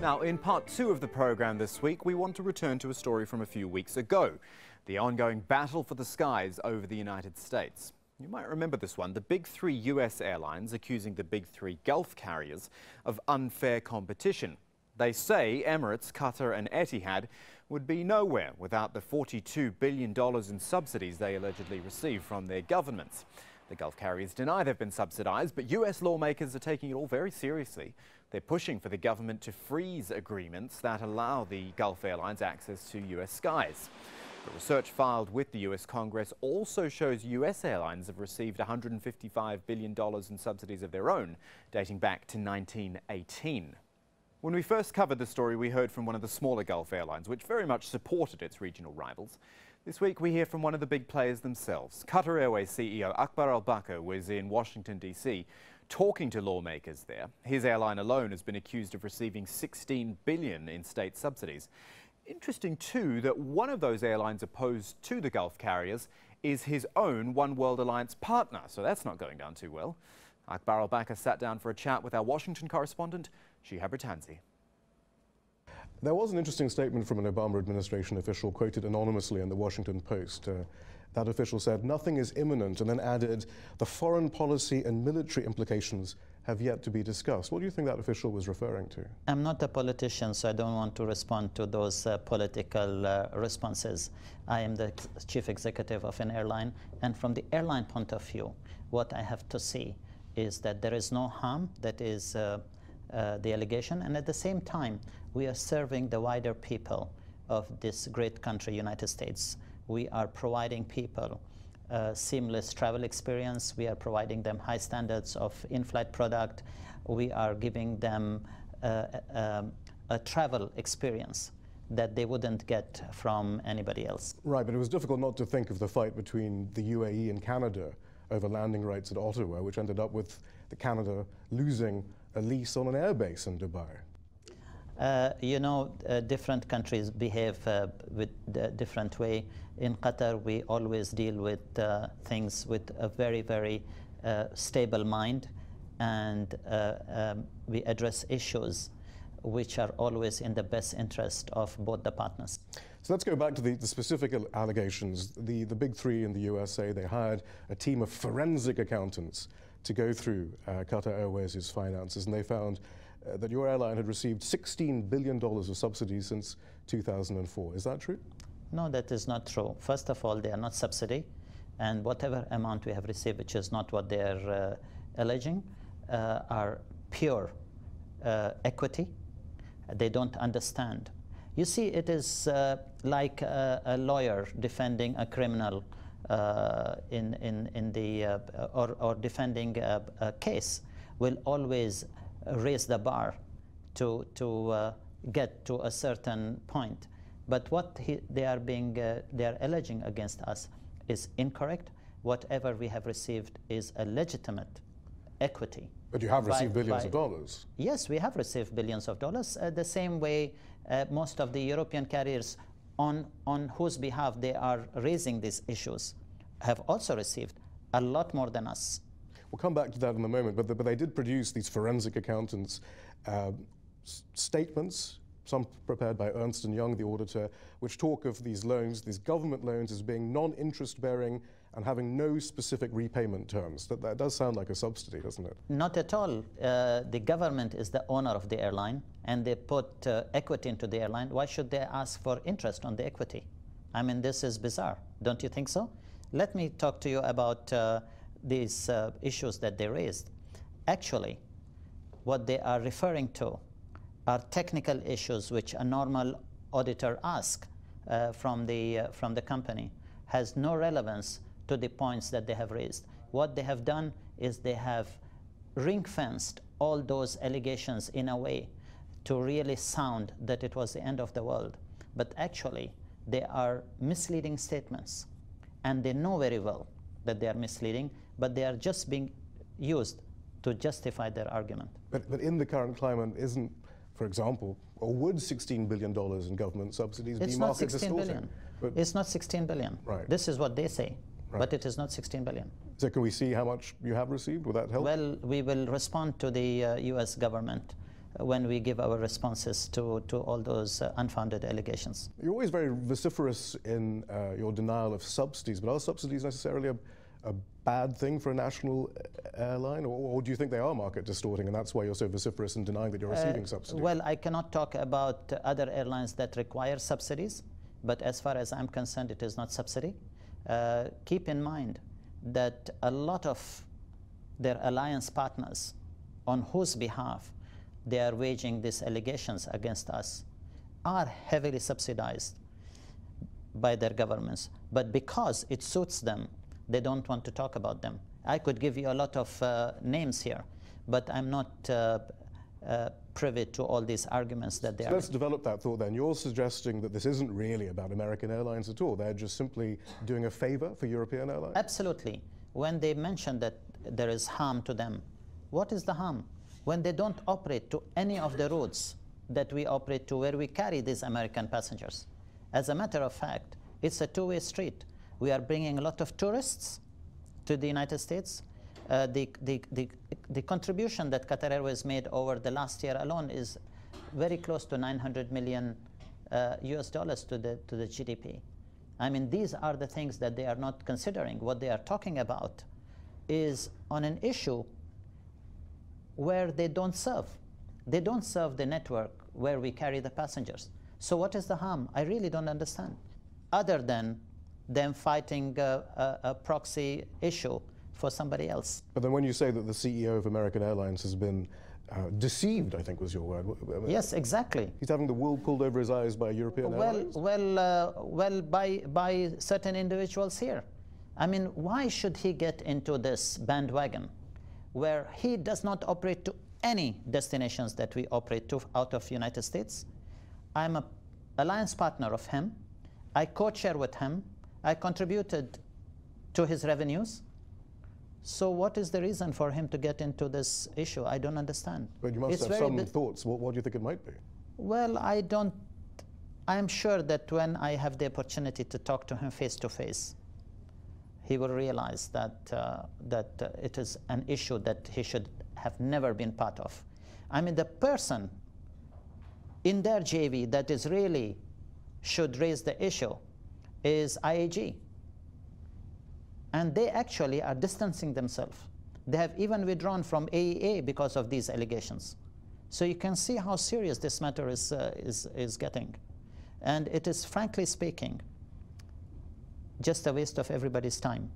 Now, in part two of the program this week, we want to return to a story from a few weeks ago the ongoing battle for the skies over the United States. You might remember this one the big three US airlines accusing the big three Gulf carriers of unfair competition. They say Emirates, Qatar, and Etihad would be nowhere without the $42 billion in subsidies they allegedly receive from their governments. The Gulf carriers deny they've been subsidised, but US lawmakers are taking it all very seriously. They're pushing for the government to freeze agreements that allow the Gulf airlines access to US skies. The research filed with the US Congress also shows US airlines have received $155 billion in subsidies of their own, dating back to 1918. When we first covered the story, we heard from one of the smaller Gulf airlines, which very much supported its regional rivals. This week, we hear from one of the big players themselves. Qatar Airways CEO Akbar Al Baker was in Washington, D.C., talking to lawmakers there. His airline alone has been accused of receiving 16 billion in state subsidies. Interesting, too, that one of those airlines opposed to the Gulf carriers is his own One World Alliance partner, so that's not going down too well. Akbar Al Baker sat down for a chat with our Washington correspondent, Shihab Rattansi. There was an interesting statement from an Obama administration official quoted anonymously in the Washington Post. Uh, that official said, nothing is imminent, and then added, the foreign policy and military implications have yet to be discussed. What do you think that official was referring to? I'm not a politician, so I don't want to respond to those uh, political uh, responses. I am the chief executive of an airline, and from the airline point of view, what I have to see is that there is no harm that is uh, uh, the allegation, and at the same time, we are serving the wider people of this great country, United States. We are providing people uh, seamless travel experience. We are providing them high standards of in-flight product. We are giving them uh, um, a travel experience that they wouldn't get from anybody else. Right, but it was difficult not to think of the fight between the UAE and Canada over landing rights at Ottawa, which ended up with the Canada losing a lease on an airbase in Dubai? Uh, you know, uh, different countries behave uh, with a different way. In Qatar, we always deal with uh, things with a very, very uh, stable mind, and uh, um, we address issues which are always in the best interest of both the partners. So let's go back to the, the specific allegations. The, the big three in the USA, they hired a team of forensic accountants to go through uh, Qatar Airways' finances, and they found uh, that your airline had received $16 billion of subsidies since 2004. Is that true? No, that is not true. First of all, they are not subsidy, and whatever amount we have received, which is not what they are uh, alleging, uh, are pure uh, equity. They don't understand. You see, it is uh, like a, a lawyer defending a criminal in, in, in the, uh, or, or defending a, a, case will always raise the bar to, to uh, get to a certain point. But what he, they are being, they are alleging against us is incorrect. Whatever we have received is a legitimate equity. But you have received by, billions by, of dollars. Yes, we have received billions of dollars. Uh, the same way uh, most of the European carriers on, on whose behalf they are raising these issues have also received a lot more than us. We'll come back to that in a moment, but, the, but they did produce these forensic accountants' uh, statements, some prepared by Ernst & Young, the auditor, which talk of these loans, these government loans, as being non-interest bearing and having no specific repayment terms. That, that does sound like a subsidy, doesn't it? Not at all. Uh, the government is the owner of the airline, and they put uh, equity into the airline. Why should they ask for interest on the equity? I mean, this is bizarre. Don't you think so? Let me talk to you about uh, these uh, issues that they raised. Actually, what they are referring to are technical issues which a normal auditor asks uh, from, the, uh, from the company, has no relevance to the points that they have raised. What they have done is they have ring fenced all those allegations in a way to really sound that it was the end of the world. But actually, they are misleading statements and they know very well that they are misleading, but they are just being used to justify their argument. But, but in the current climate, isn't, for example, or would $16 billion in government subsidies it's be not market 16 billion. But it's not 16 billion. Right. This is what they say. Right. But it is not 16 billion. So can we see how much you have received? Will that help? Well, we will respond to the uh, U.S. government when we give our responses to, to all those uh, unfounded allegations. You're always very vociferous in uh, your denial of subsidies, but are subsidies necessarily a, a bad thing for a national airline, or, or, do you think they are market distorting, and that's why you're so vociferous in denying that you're receiving uh, subsidies? Well, I cannot talk about other airlines that require subsidies, but as far as I'm concerned, it is not subsidy. Uh, keep in mind that a lot of their alliance partners on whose behalf they are waging these allegations against us are heavily subsidized by their governments. But because it suits them, they don't want to talk about them. I could give you a lot of uh, names here, but I'm not uh, uh, privy to all these arguments that they so are. Let's develop that thought then. You're suggesting that this isn't really about American Airlines at all. They're just simply doing a favor for European airlines? Absolutely. When they mention that there is harm to them, what is the harm? When they don't operate to any of the routes that we operate to where we carry these American passengers. As a matter of fact, it's a two-way street. We are bringing a lot of tourists to the United States. Uh, the, the, the, the, contribution that Qatar Airways made over the last year alone is very close to 900 million uh, US dollars to the, to the GDP. I mean, these are the things that they are not considering. What they are talking about is on an issue where they don't serve. They don't serve the network where we carry the passengers. So what is the harm? I really don't understand. Other than them fighting a, a, a proxy issue for somebody else. But then when you say that the CEO of American Airlines has been uh, deceived, I think was your word. Yes, exactly. He's having the wool pulled over his eyes by European well, airlines? Well, uh, well, by, by certain individuals here. I mean, why should he get into this bandwagon where he does not operate to any destinations that we operate to out of United States? I'm a alliance partner of him. I co-chair with him. I contributed to his revenues. So what is the reason for him to get into this issue? I don't understand. But you must it's have some thoughts. What, what do you think it might be? Well, I don't. I'm sure that when I have the opportunity to talk to him face to face, he will realize that, uh, that uh, it is an issue that he should have never been part of. I mean, the person in their JV that is really should raise the issue is IAG. And they actually are distancing themselves. They have even withdrawn from AEA because of these allegations. So you can see how serious this matter is, uh, is, is getting. And it is, frankly speaking, just a waste of everybody's time.